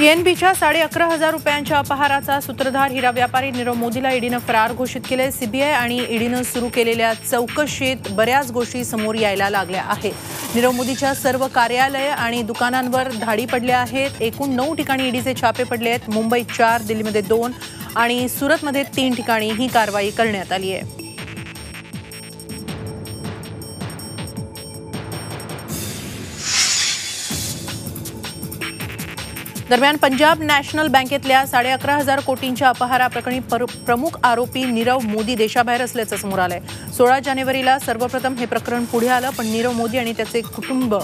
पीएनबीच्या साडे अकरा हजार रुपयांच्या अपहाराचा सूत्रधार हिरा व्यापारी नीरव मोदीला ईडीनं फरार घोषित केले. सीबीआय आणि ईडीनं सुरू केलेल्या चौकशीत बऱ्याच गोष्टी समोर यायला लागल्या आहेत. नीरव मोदीच्या सर्व कार्यालय आणि दुकानांवर धाडी पडल्या आहेत. एकूण नऊ ठिकाणी ईडीचे छापे पडले आहेत. मुंबईत चार दिल्लीमध्ये दोन आणि सुरतमध्ये तीन ठिकाणी ही कारवाई करण्यात आली आहे. दरम्यान पंजाब नॅशनल बँकेतल्या साडे अकरा हजार कोटींच्या अपहाराप्रकरणी प्रमुख आरोपी नीरव मोदी देशाबाहेर असल्याचं समोर आलंय. सोळा जानेवारीला सर्वप्रथम हे प्रकरण पुढे आलं पण नीरव मोदी आणि त्याचे कुटुंब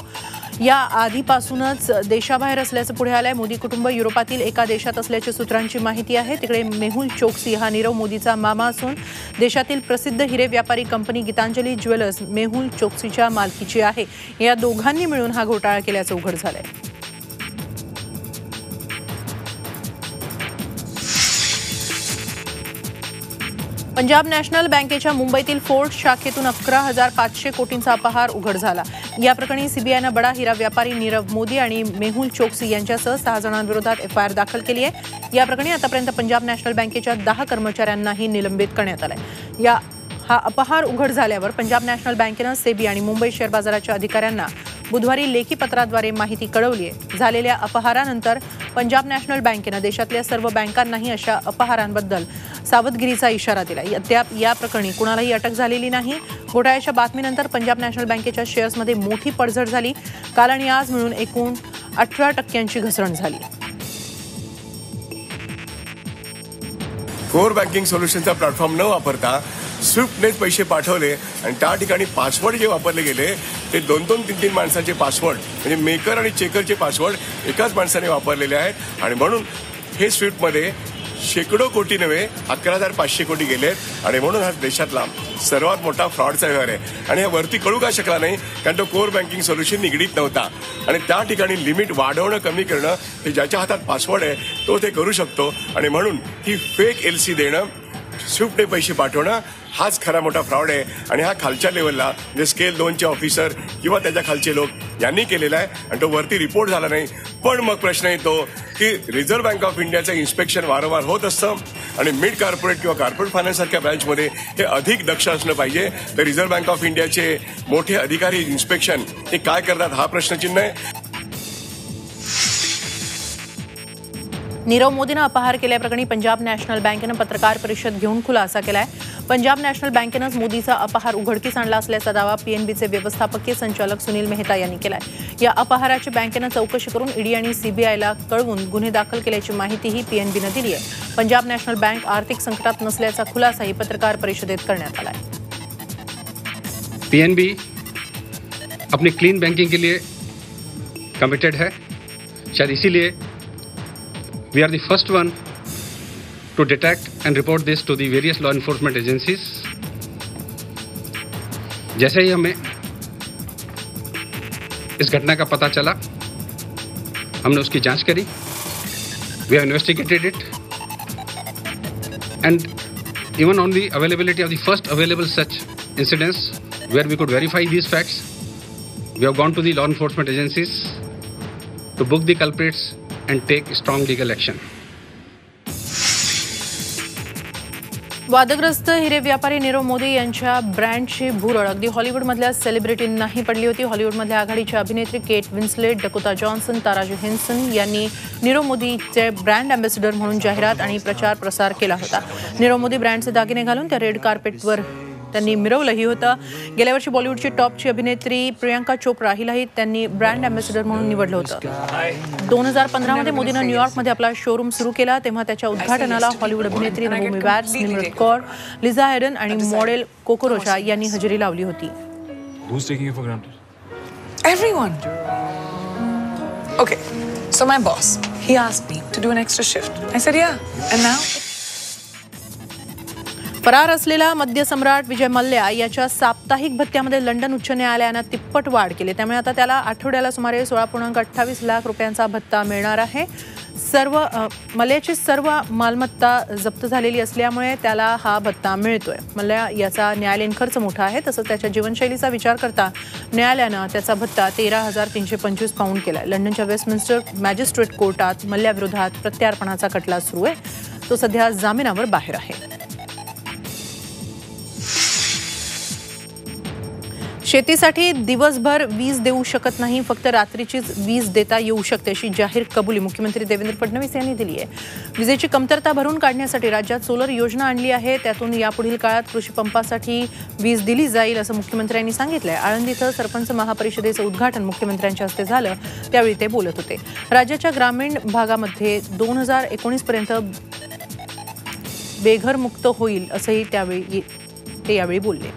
या आधीपासूनच देशाबाहेर असल्याचं पुढे आलंय. मोदी कुटुंब युरोपातील एका देशात असल्याची सूत्रांची माहिती आहे. तिकडे मेहुल चोक्सी हा नीरव मोदीचा मामा असून देशातील प्रसिद्ध हिरे व्यापारी कंपनी गीतांजली ज्वेलर्स मेहुल चोक्सीच्या मालकीची आहे. या दोघांनी मिळून हा घोटाळा केल्याचं उघड झालंय. पंजाब नॅशनल बँकेच्या मुंबईतील फोर्ट शाखेतून अकरा हजार पाचशे कोटींचा अपहार उघड झाला. या प्रकरणी सीबीआयनं बडा हिरा व्यापारी नीरव मोदी आणि मेहुल चोक्सी यांच्यासह सहा जणांविरोधात एफआयआर दाखल केली आहे. या प्रकरणी आतापर्यंत पंजाब नॅशनल बँकेच्या दहा कर्मचाऱ्यांनाही निलंबित करण्यात आलंय. या हा अपहार उघड झाल्यावर पंजाब नॅशनल बँकेनं सेबी आणि मुंबई शेअर बाजाराच्या अधिकाऱ्यांना बुधवारी लेखी पत्राद्वारे माहिती कळवली आहे झालेल्या अपहारानंतर पंजाब नॅशनल बँकेनं देशातल्या सर्व बँकांनाही अशा अपहारांबद्दल सावधगिरीचा इशारा दिला. अद्याप या प्रकरणी कुणालाही अटक झालेली नाही. घोटाळ्याच्या बातमीनंतर पंजाब नॅशनल बँकेच्या शेअर्समध्ये मोठी पडझड झाली. काल आणि आज मिळून एकूण अठरा टक्क्यांची घसरण झाली. कोर बँकिंग सोल्युशनचा प्लॅटफॉर्म न वापरता स्विफ्टनेच पैसे पाठवले आणि त्या ठिकाणी पासवर्ड जे वापरले गेले ते दोन दोन तीन तीन माणसांचे पासवर्ड म्हणजे मेकर आणि चेकरचे पासवर्ड एकाच माणसाने वापरलेले आहेत. आणि म्हणून हे स्विफ्टमध्ये शेकडो कोटी नव्हे अकरा हजार पाचशे कोटी गेलेत. आणि म्हणून हा देशातला सर्वात मोठा फ्रॉडचा व्यवहार आहे. आणि हा वरती कळू का शकला नाही कारण तो कोर बँकिंग सोल्युशन निगडीत नव्हता. आणि त्या ठिकाणी लिमिट वाढवणं कमी करणं हे ज्याच्या हातात पासवर्ड आहे तो ते करू शकतो. आणि म्हणून ही फेक एल सी देणं स्विफ्टने पैसे पाठवणं हाच खरा मोठा फ्रॉड आहे. आणि हा खालच्या लेवलला म्हणजे स्केल दोनचे ऑफिसर किंवा त्याच्या खालचे लोक यांनी केलेला आहे. आणि तो वरती रिपोर्ट झाला नाही. पण मग प्रश्न येतो की रिझर्व्ह बँक ऑफ इंडियाचं इन्स्पेक्शन वारंवार होत असतं. आणि मिड कॉर्पोरेट किंवा कॉर्पोरेट फायनान्स सारख्या ब्रँचमध्ये हे अधिक दक्ष असलं पाहिजे. तर रिझर्व्ह बँक ऑफ इंडियाचे मोठे अधिकारी इन्स्पेक्शन हे काय करतात हा प्रश्नचिन्ह आहे. नीरव मोदीनं अपहार केल्याप्रकरणी पंजाब नॅशनल बँकेनं पत्रकार परिषद घेऊन खुलासा केलाय. पंजाब नॅशनल बँकेनंच मोदीचा अपहार उघडकीस आणला असल्याचा दावा व्यवस्थापकीय संचालक सुनील मेहता यांनी केलाय. या अपहाराची बँकेनं चौकशी करून ईडी आणि सीबीआयला कळवून गुन्हे दाखल केल्याची माहितीही पीएनबीनं दिली आहे पंजाब नॅशनल बँक आर्थिक संकटात नसल्याचा खुलासाही पत्रकार परिषदेत करण्यात पीएनबी अपनी क्लीन बैंकिंग के लिए कमिटेड है. शायद इसीलिए we are the first one to detect and report this to the various law enforcement agencies जैसे ही हमें इस घटना का पता चला हमने उसकी जांच करी we have investigated it and even on the availability of the first available such incidents where we could verify these facts, we have gone to the law enforcement agencies to book the culprits And take strong legal action. वादग्रस्त हिरे व्यापारी नीरव मोदी यांच्या ब्रँडची भुरळ अगदी हॉलिवूडमधल्या सेलिब्रिटींनाही पडली होती हॉलिवूडमधल्या आघाडीच्या अभिनेत्री Kate Winslet Dakota Johnson Taraji Henson यांनी नीरव मोदीचे ब्रँड अँबॅसिडर म्हणून जाहिरात आणि प्रचार प्रसार केला होता नीरव मोदी ब्रँडचे दागिने घालून त्या रेड कार्पेटवर त्यांनी मिरवलंही होतं गेल्या वर्षी बॉलिवूडची टॉपची अभिनेत्री प्रियांका चोप्रा हिलाही त्यांनी ब्रँड अँबॅसिडर म्हणून निवडलं होतं दोन हजार पंधरामध्ये मोदीनं न्यूयॉर्कमध्ये आपला शोरूम सुरू केला तेव्हा त्याच्या उद्घाटनाला हॉलिवूड अभिनेत्री Naomi Watts Nimrat Kaur Lisa Haydon आणि मॉडेल कोकोरोशा यांनी हजेरी लावली होती? Everyone. Okay, so my boss, he asked me to do an extra shift. I said, yeah. And now? फरार असलेला मद्यसम्राट विजय मल्ल्या याच्या साप्ताहिक भत्त्यामध्ये लंडन उच्च न्यायालयानं तिप्पट वाढ केली. त्यामुळे आता त्याला आठवड्याला सुमारे सोळा पूर्णांक अठ्ठावीस लाख रुपयांचा भत्ता मिळणार आहे. सर्व मल्ल्याची सर्व मालमत्ता जप्त झालेली असल्यामुळे त्याला हा भत्ता मिळतोय. मल्ल्या याचा न्यायालयीन खर्च मोठा आहे तसंच त्याच्या जीवनशैलीचा विचार करता न्यायालयानं त्याचा भत्ता तेरा हजार तीनशे पंचवीस पाऊंड केला आहे लंडनच्या वेस्टमिन्स्टर मॅजिस्ट्रेट कोर्टात मल्ल्याविरोधात प्रत्यार्पणाचा खटला सुरू आहे. तो सध्या जामिनावर बाहेर आहे. शेतीसाठी दिवसभर वीज देऊ शकत नाही फक्त रात्रीचीच वीज देता येऊ शकते अशी जाहीर कबुली मुख्यमंत्री देवेंद्र फडणवीस यांनी दिली आहे. विजेची कमतरता भरून काढण्यासाठी राज्यात सोलर योजना आणली आहे. त्यातून यापुढील काळात कृषी पंपासाठी वीज दिली जाईल असं मुख्यमंत्र्यांनी सांगितलंय. आळंदी इथं सरपंच महापरिषदेचं उद्घाटन मुख्यमंत्र्यांच्या हस्ते झालं. त्यावेळी ते बोलत होते. राज्याच्या ग्रामीण भागामध्ये दोन हजार एकोणीसपर्यंत बेघरमुक्त होईल असंही त्यावेळी ते यावेळी बोलले.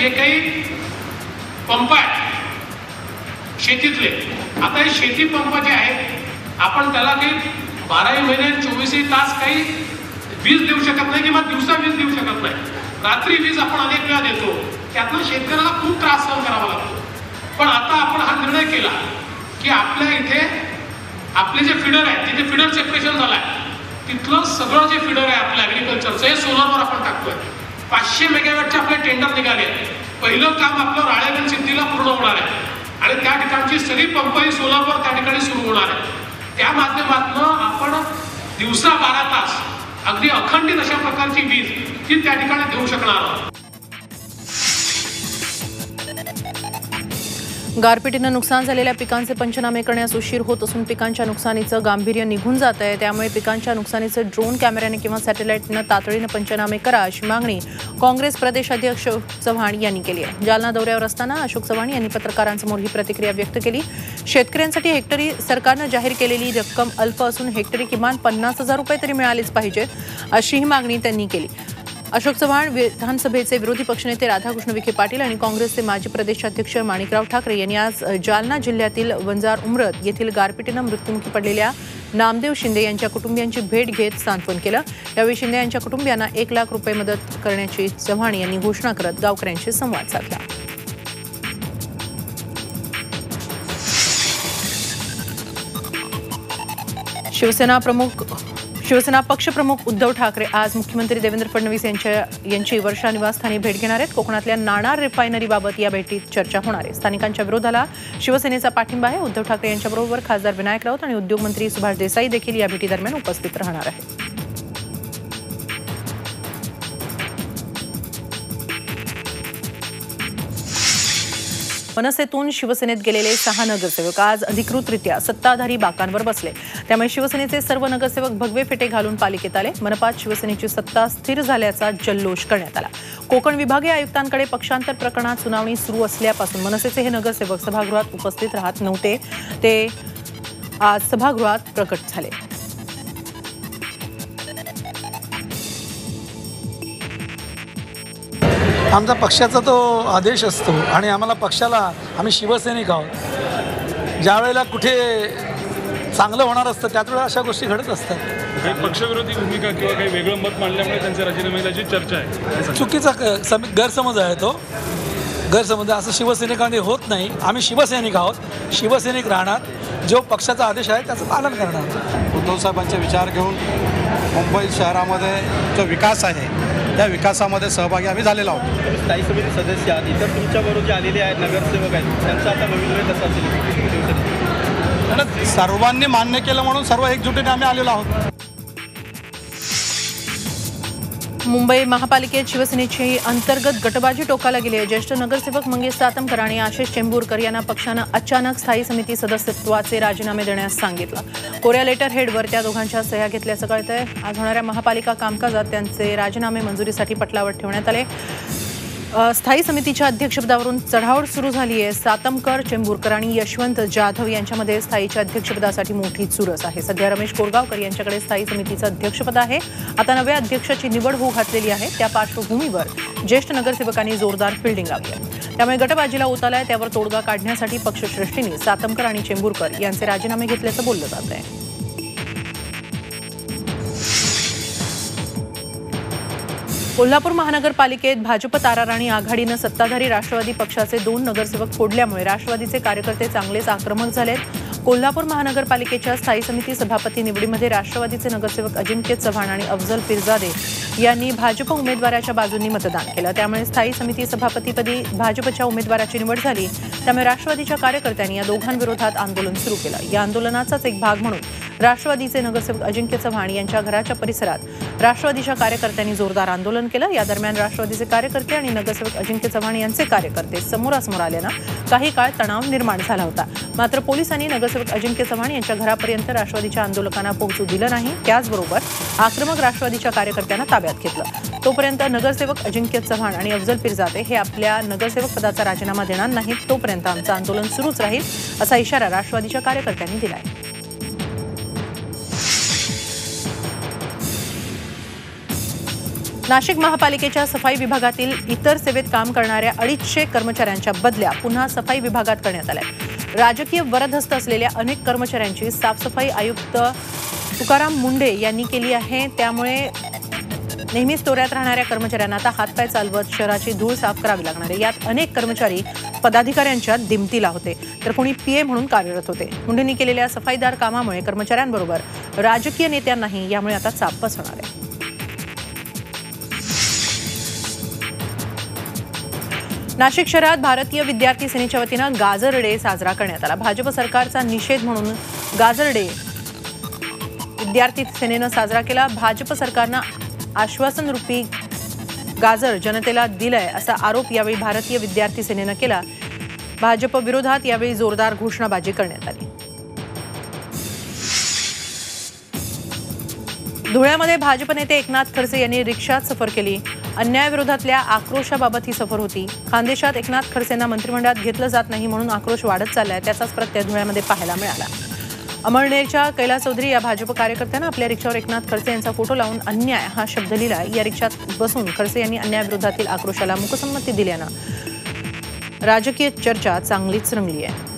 जे काही पंप आहेत शेतीतले. आता हे शेती पंप जे आहेत आपण त्याला काही बाराही महिने चोवीसही तास काही वीज देऊ शकत नाही किंवा दिवसा वीज देऊ शकत नाही. रात्री वीज आपण अनेक वेळा देतो. त्यातनं शेतकऱ्याला खूप त्रास सहन करावा लागतो. पण आता आपण हा निर्णय केला की आपल्या इथे आपले जे फिडर आहेत तिथे फिडर सेपरेशन झालं आहे तिथलं सगळं जे फिडर आहे आपल्या ॲग्रिकल्चरचं हे सोलरवर आपण टाकतोय. पाचशे मेगावॅटचे आपले टेंडर निघाले. आहेत पहिलं काम आपलं राळेगण सिद्धीला पूर्ण होणार आहे. आणि त्या ठिकाणची सगळी पंपही सोलापूर त्या ठिकाणी सुरू होणार आहे. त्या माध्यमातून आपण दिवसा बारा तास अगदी अखंडित अशा प्रकारची वीज ही त्या ठिकाणी देऊ शकणार आहोत. गारपिटीनं नुकसान झालेल्या पिकांचे पंचनामे करण्यास उशीर होत असून पिकांच्या नुकसानीचं गांभीर्य निघून जात आहे त्यामुळे पिकांच्या नुकसानीचं ड्रोन कॅमेऱ्याने किंवा सॅटेलाईटनं तातडीनं पंचनामे करा अशी मागणी काँग्रेस प्रदेश अध्यक्ष अशोक चव्हाण यांनी केली आहे. जालना दौऱ्यावर असताना अशोक चव्हाण यांनी पत्रकारांसमोर ही प्रतिक्रिया व्यक्त केली. शेतकऱ्यांसाठी हेक्टरी सरकारनं जाहीर केलेली रक्कम अल्प असून हेक्टरी किमान पन्नास हजार रुपये तरी मिळालीच पाहिजेत अशीही मागणी त्यांनी केली. अशोक चव्हाण विधानसभेचे विरोधी पक्षनेते राधाकृष्ण विखे पाटील आणि काँग्रेसचे माजी प्रदेशाध्यक्ष माणिकराव ठाकरे यांनी आज जालना जिल्ह्यातील वंजार उमरत येथील गारपिटीनं मृत्युमुखी पडलेल्या नामदेव शिंदे यांच्या कुटुंबियांची भेट घेत सांत्वन केलं. यावेळी शिंदे यांच्या कुटुंबियांना एक लाख रुपये मदत करण्याची चव्हाण यांनी घोषणा करत गावकऱ्यांशी संवाद साधला. शिवसेना प्रमुख शिवसेना पक्षप्रमुख उद्धव ठाकरे आज मुख्यमंत्री देवेंद्र फडणवीस यांच्या यांची वर्षा निवासस्थानी भेट घेणार आहेत. कोकणातल्या नाणार रिफायनरीबाबत या भेटीत चर्चा होणार आहे. स्थानिकांच्या विरोधाला शिवसेनेचा पाठिंबा आहे. उद्धव ठाकरे यांच्याबरोबर खासदार विनायक राऊत आणि उद्योगमंत्री सुभाष देसाई देखील या भेटीदरम्यान उपस्थित राहणार आहेत. मनसेतून शिवसेनेत गेलेले सहा नगरसेवक आज अधिकृतरित्या सत्ताधारी बाकांवर बसले. त्यामुळे शिवसेनेचे सर्व नगरसेवक भगवे फेटे घालून पालिकेत आले. मनपात शिवसेनेची सत्ता स्थिर झाल्याचा जल्लोष करण्यात आला. कोकण विभागीय आयुक्तांकडे पक्षांतर प्रकरणात सुनावणी सुरू असल्यापासून मनसेचे हे नगरसेवक सभागृहात उपस्थित राहत नव्हते. ते आज सभागृहात प्रकट झाले. आमचा पक्षाचा तो आदेश असतो आणि आम्हाला पक्षाला आम्ही शिवसैनिक आहोत. ज्या वेळेला कुठे चांगलं होणार असतं त्याच वेळेला अशा गोष्टी घडत असतात. काही पक्षविरोधी भूमिका किंवा काही वेगळं मत मांडल्यामुळे त्यांच्या राजीनाम्याची चर्चा आहे? चुकीचा सम गैरसमज आहे तो. गैरसमज आहे. असं शिवसैनिकांमध्ये होत नाही. आम्ही शिवसैनिक आहोत. शिवसैनिक राहणार. जो पक्षाचा आदेश आहे त्याचं पालन करणार. उद्धव साहेबांचे विचार घेऊन मुंबई शहरामध्ये जो विकास आहे त्या विकासामध्ये सहभागी आम्ही झालेलो आहोत. स्थायी समिती सदस्य आहात. इतर तुमच्याबरोबर जे आलेले आहेत नगरसेवक आहेत त्यांचं आता भवितव्य कसं असेल? सर्वांनी मान्य केलं म्हणून सर्व एकजुटीने आम्ही आलेलो आहोत. मुंबई महापालिकेत शिवसेनेची अंतर्गत गटबाजी टोकाला गेली आहे. ज्येष्ठ नगरसेवक मंगेश सातमकर आणि आशिष चेंबूरकर यांना पक्षानं अचानक स्थायी समिती सदस्यत्वाचे राजीनामे देण्यास सांगितलं. कोऱ्या लेटर हेडवर त्या दोघांच्या सह्या घेतल्याचं कळतंय आज होणाऱ्या महापालिका कामकाजात त्यांचे राजीनामे मंजुरीसाठी पटलावर ठेवण्यात आले. स्थायी समितीच्या अध्यक्षपदावरून चढाओढ सुरू झाली आहे. सातमकर चेंबूरकर आणि यशवंत जाधव यांच्यामध्ये स्थायीच्या अध्यक्षपदासाठी मोठी चुरस आहे. सध्या रमेश कोरगावकर यांच्याकडे स्थायी समितीचं अध्यक्षपद आहे. आता नव्या अध्यक्षाची निवड होऊ घातलेली आहे. त्या पार्श्वभूमीवर ज्येष्ठ नगरसेवकांनी जोरदार फिल्डिंग लावली आहे. त्यामुळे गटबाजीला उतालाय त्यावर तोडगा काढण्यासाठी पक्षश्रेष्ठींनी सातमकर आणि चेंबूरकर यांचे राजीनामे घेतल्याचं बोललं जात आहे. कोल्हापूर महानगरपालिकेत भाजप ताराराणी आघाडीनं सत्ताधारी राष्ट्रवादी पक्षाचे दोन नगरसेवक फोडल्यामुळे राष्ट्रवादीचे कार्यकर्ते चांगलेच आक्रमक झालेत. कोल्हापूर महानगरपालिकेच्या स्थायी समिती सभापती निवडीमध्ये राष्ट्रवादीचे नगरसेवक अजिंक्य चव्हाण आणि अफजल पिरजादे यांनी भाजप उमेदवाराच्या बाजूंनी मतदान केलं. त्यामुळे स्थायी समिती सभापतीपदी भाजपच्या उमेदवाराची निवड झाली. त्यामुळे राष्ट्रवादीच्या कार्यकर्त्यांनी या दोघांविरोधात आंदोलन सुरू केलं. या आंदोलनाचाच एक भाग म्हणून राष्ट्रवादीचे नगरसेवक अजिंक्य चव्हाण यांच्या घराच्या परिसरात राष्ट्रवादीच्या कार्यकर्त्यांनी जोरदार आंदोलन केलं. या दरम्यान राष्ट्रवादीचे कार्यकर्ते आणि नगरसेवक अजिंक्य चव्हाण यांचे कार्यकर्ते समोरासमोर आल्यानं काही काळ तणाव निर्माण झाला होता. मात्र पोलिसांनी नगरसेवक अजिंक्य चव्हाण यांच्या घरापर्यंत राष्ट्रवादीच्या आंदोलकांना पोहोचू दिलं नाही. त्याचबरोबर आक्रमक राष्ट्रवादीच्या कार्यकर्त्यांना ताब्यात घेतलं. तोपर्यंत नगरसेवक अजिंक्य चव्हाण आणि अफजल पिरजाते हे आपल्या नगरसेवक पदाचा राजीनामा देणार नाहीत. तोपर्यंत आमचं आंदोलन सुरूच राहील असा इशारा राष्ट्रवादीच्या कार्यकर्त्यांनी दिला आहे नाशिक महापालिकेच्या सफाई विभागातील इतर सेवेत काम करणाऱ्या अडीचशे कर्मचाऱ्यांच्या बदल्या पुन्हा सफाई विभागात करण्यात आल्या राजकीय वरदहस्त असलेल्या अनेक कर्मचाऱ्यांची साफसफाई आयुक्त तुकाराम मुंडे यांनी केली आहे. त्यामुळे नेहमीच तोऱ्यात राहणाऱ्या कर्मचाऱ्यांना आता हातपाय चालवत शहराची धूळ साफ करावी लागणार आहे. यात अनेक कर्मचारी पदाधिकाऱ्यांच्या दिमतीला होते. तर कोणी पीए म्हणून कार्यरत होते. मुंडेंनी केलेल्या सफाईदार कामामुळे कर्मचाऱ्यांबरोबर राजकीय नेत्यांनाही यामुळे आता चाप बसणार आहे. नाशिक शहरात भारतीय विद्यार्थी सेनेच्या वतीनं गाजर डे साजरा करण्यात आला. भाजप सरकारचा निषेध म्हणून गाजर डे विद्यार्थी सेनेनं साजरा केला. भाजप सरकारनं आश्वासन रूपी गाजर जनतेला दिलंय असा आरोप यावेळी भारतीय विद्यार्थी सेनेनं केला. भाजप विरोधात यावेळी जोरदार घोषणाबाजी करण्यात आली. धुळ्यामध्ये भाजप नेते एकनाथ खडसे यांनी रिक्षात सफर केली. अन्यायाविरोधातल्या आक्रोशाबाबत ही सफर होती. खानदेशात एकनाथ खडसेंना मंत्रिमंडळात घेतलं जात नाही म्हणून आक्रोश वाढत चाललाय त्याचाच प्रत्यय धुळ्यामध्ये पाहायला मिळाला. अमळनेरच्या कैलास चौधरी या भाजप कार्यकर्त्यानं आपल्या रिक्षावर एकनाथ खडसे यांचा फोटो लावून अन्याय हा शब्द लिहिला. या रिक्षात बसून खडसे यांनी अन्यायाविरोधातील आक्रोशाला मुकसंमती दिल्यानं राजकीय चर्चा चांगलीच रंगली आहे.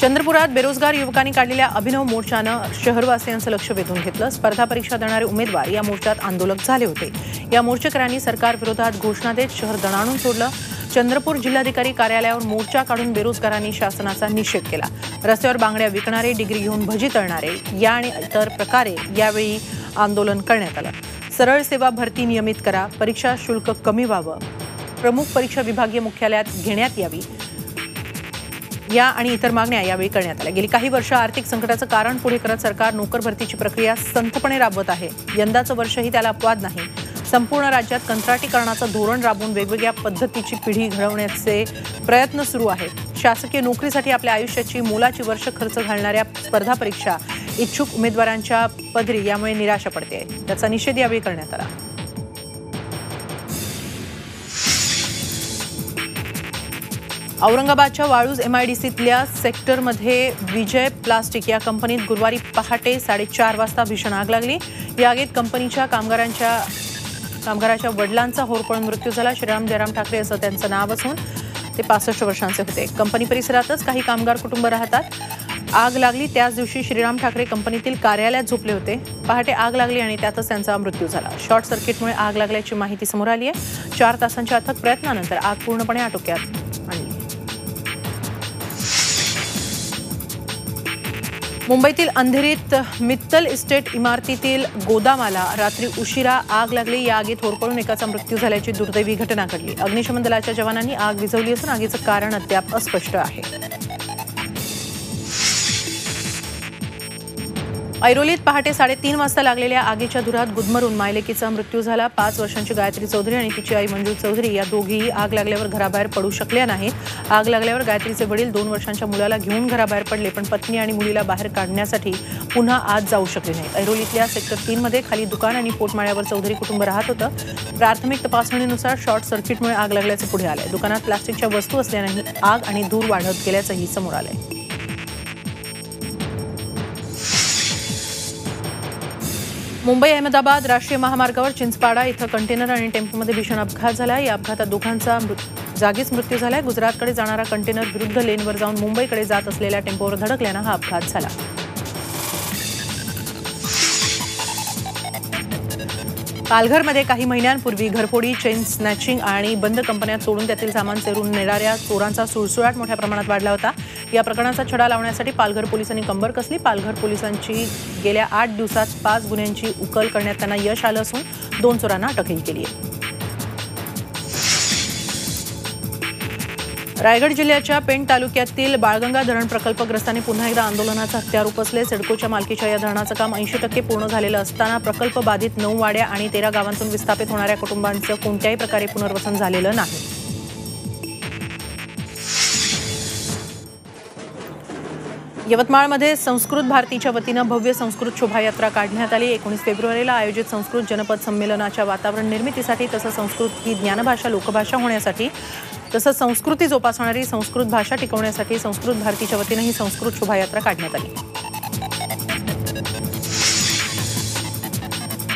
चंद्रपुरात बेरोजगार युवकांनी काढलेल्या अभिनव मोर्चानं शहरवासियांचं लक्ष वेधून घेतलं. स्पर्धा परीक्षा देणारे उमेदवार या मोर्चात आंदोलक झाले होते. या मोर्चेकऱ्यांनी सरकार विरोधात घोषणा देत शहर दणाणून सोडलं. चंद्रपूर जिल्हाधिकारी कार्यालयावर मोर्चा काढून बेरोजगारांनी शासनाचा निषेध केला. रस्त्यावर बांगड्या विकणारे डिग्री घेऊन भजी तळणारे या आणि इतर प्रकारे यावेळी आंदोलन करण्यात आलं. सरळ सेवा भरती नियमित करा. परीक्षा शुल्क कमी व्हावं. प्रमुख परीक्षा विभागीय मुख्यालयात घेण्यात यावी. या आणि इतर मागण्या यावेळी करण्यात आल्या. गेली काही वर्ष आर्थिक संकटाचं कारण पुढे करत सरकार नोकर भरतीची प्रक्रिया संथपणे राबवत आहे. यंदाचं वर्षही त्याला अपवाद नाही. संपूर्ण राज्यात कंत्राटीकरणाचं धोरण राबवून वेगवेगळ्या पद्धतीची पिढी घडवण्याचे प्रयत्न सुरू आहेत. शासकीय नोकरीसाठी आपल्या आयुष्याची मोलाची वर्ष खर्च घालणाऱ्या स्पर्धा परीक्षा इच्छुक उमेदवारांच्या पदरी यामुळे निराशा पडते. त्याचा निषेध यावेळी करण्यात आला. औरंगाबादच्या वाळूज एमआयडीसीतल्या सेक्टरमध्ये विजय प्लास्टिक या कंपनीत गुरुवारी पहाटे साडेचार वाजता भीषण आग लागली. या आगीत कंपनीच्या कामगारांच्या कामगाराच्या वडिलांचा होरपळून मृत्यू झाला. श्रीराम जयराम ठाकरे असं त्यांचं नाव असून ते पासष्ट वर्षांचे होते. कंपनी परिसरातच काही कामगार कुटुंब राहतात. आग लागली. त्याच दिवशी श्रीराम ठाकरे कंपनीतील कार्यालयात झोपले होते. पहाटे आग लागली आणि त्यातच त्यांचा मृत्यू झाला. शॉर्ट सर्किटमुळे आग लागल्याची माहिती समोर आली आहे. चार तासांच्या अथक प्रयत्नानंतर आग पूर्णपणे आटोक्यात मुंबईतील अंधेरीत मित्तल इस्टेट इमारतीतील गोदामाला रात्री उशिरा आग लागली. या आगीत होरपळून एकाचा मृत्यू झाल्याची दुर्दैवी घटना घडली. अग्निशमन दलाच्या जवानांनी आग विझवली असून आगीचं कारण अद्याप अस्पष्ट आहे. ऐरोलीत पहाटे साडेतीन वाजता लागलेल्या आगीच्या धुरात गुदमरून मायलेकीचा मृत्यू झाला. पाच वर्षांची गायत्री चौधरी आणि तिची आई मंजू चौधरी या दोघीही आग लागल्यावर घराबाहेर पडू शकल्या नाही. आग लागल्यावर गायत्रीचे वडील दोन वर्षांच्या मुलाला घेऊन घराबाहेर पडले पण पत्नी आणि मुलीला बाहेर काढण्यासाठी पुन्हा आत जाऊ शकले नाही. ऐरोलीतल्या सेक्टर तीनमध्ये खाली दुकान आणि पोटमाळ्यावर चौधरी कुटुंब राहत होतं. प्राथमिक तपासणीनुसार शॉर्ट सर्किटमुळे आग लागल्याचं पुढे आलंय. दुकानात प्लास्टिकच्या वस्तू असल्यानंही आग आणि धूर वाढत गेल्याचंही समोर आलंय. मुंबई अहमदाबाद राष्ट्रीय महामार्गावर चिंचपाडा इथं कंटेनर आणि टेम्पोमध्ये भीषण अपघात झाला या अपघातात दोघांचा जागीच मृत्यू झाला गुजरातकडे जाणारा कंटेनर विरुद्ध लेनवर जाऊन मुंबईकडे जात असलेल्या टेम्पोवर धडकल्यानं हा अपघात झाला. पालघरमध्ये काही महिन्यांपूर्वी घरफोडी चेन स्नॅचिंग आणि बंद कंपन्या तोडून त्यातील सामान चेरून नेणाऱ्या चोरांचा सुळसुळाट मोठ्या प्रमाणात वाढला होता. या प्रकरणाचा छडा लावण्यासाठी पालघर पोलिसांनी कंबर कसली? पालघर पोलिसांची गेल्या आठ दिवसात पाच गुन्ह्यांची उकल करण्यात त्यांना यश आलं असून दोन चोरांना अटकही केली आहे. रायगड जिल्ह्याच्या पेण तालुक्यातील बाळगंगा धरण प्रकल्पग्रस्तांनी पुन्हा एकदा आंदोलनाचा हत्यार उपसले सिडकोच्या मालकीच्या या धरणाचं काम ऐंशी टक्के पूर्ण झालेलं असताना प्रकल्प बाधित नऊ वाड्या आणि तेरा गावांतून विस्थापित होणाऱ्या कुटुंबांचं कोणत्याही प्रकारे पुनर्वसन झालेलं नाही. यवतमाळमध्ये संस्कृत भारतीच्या वतीनं भव्य संस्कृत शोभायात्रा काढण्यात आली. एकोणीस फेब्रुवारीला आयोजित संस्कृत जनपद संमेलनाच्या वातावरण निर्मितीसाठी तसंच संस्कृत ही ज्ञानभाषा लोकभाषा होण्यासाठी तसंच संस्कृती जोपासणारी संस्कृत भाषा टिकवण्यासाठी संस्कृत भारतीच्या वतीनं ही संस्कृत शोभायात्रा काढण्यात आली.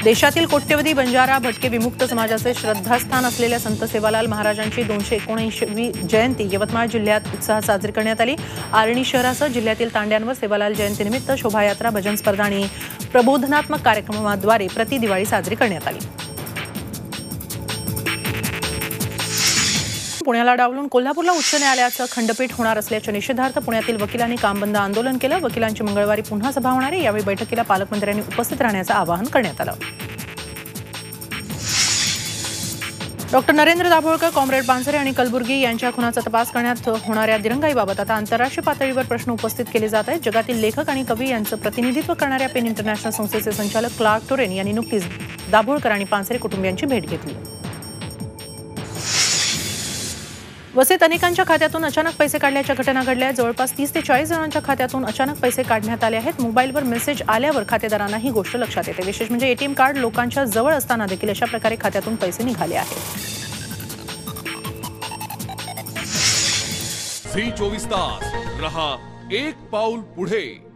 देशातील कोट्यवधी बंजारा भटके विमुक्त समाजाचे श्रद्धास्थान असलेल्या संत सेवालाल महाराजांची दोनशे एकोणऐंशीवी जयंती यवतमाळ जिल्ह्यात उत्साहात साजरी करण्यात आली. आर्णी शहरासह जिल्ह्यातील तांड्यांवर सेवालाल जयंतीनिमित्त शोभायात्रा भजन स्पर्धा आणि प्रबोधनात्मक कार्यक्रमाद्वारे प्रति दिवाळी साजरी करण्यात आली. पुण्याला डावलून कोल्हापूरला उच्च न्यायालयाचं खंडपीठ होणार असल्याच्या निषेधार्थ पुण्यातील वकिलांनी कामबंद आंदोलन केलं. वकिलांची मंगळवारी पुन्हा सभा होणार आहे. यावेळी बैठकीला पालकमंत्र्यांनी उपस्थित राहण्याचं आवाहन करण्यात आलं. डॉक्टर नरेंद्र दाभोळकर कॉम्रेड पानसरे आणि कलबुर्गी यांच्या खुनाचा तपास करण्यात होणाऱ्या दिरंगाईबाबत आता आंतरराष्ट्रीय पातळीवर प्रश्न उपस्थित केले जात आहेत. जगातील लेखक आणि कवी यांचं प्रतिनिधित्व करणाऱ्या पेन इंटरनॅशनल संस्थेचे संचालक क्लार्क टोरेन यांनी नुकतीच दाभोळकर आणि पानसरे कुटुंबियांची भेट घेतली. वसईत अनेकांच्या खात्यातून अचानक पैसे काढल्याच्या घटना घडल्या. आहेत. जवळपास तीस ते चाळीस जणांच्या खात्यातून अचानक पैसे काढण्यात आले आहेत. मोबाईलवर मेसेज आल्यावर खातेदारांना ही गोष्ट लक्षात येते. विशेष म्हणजे एटीएम कार्ड लोकांच्या जवळ असताना देखील अशा प्रकारे खात्यातून पैसे निघाले आहेत. झी चोवीस तास. रहा एक पाऊल पुढे.